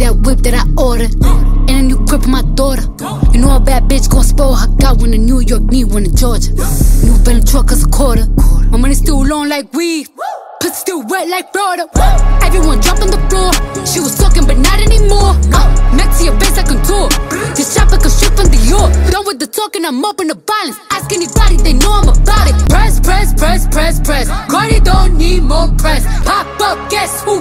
That whip that I ordered. And a new crib for my daughter. You know a bad bitch gon' spoil her. Got one in New York, need one in Georgia. New Venom truck is a quarter. My money still long like weed. Pussy still wet like water. Everyone drop on the floor. She was talking, but not anymore. Uh, next to your base, I contour. This shop I can strip from Dior. Done with the talking, I'm up in the violence. Ask anybody, they know I'm about it. Press, press, press, press, press. Cardi don't need more press. Pop up, guess who,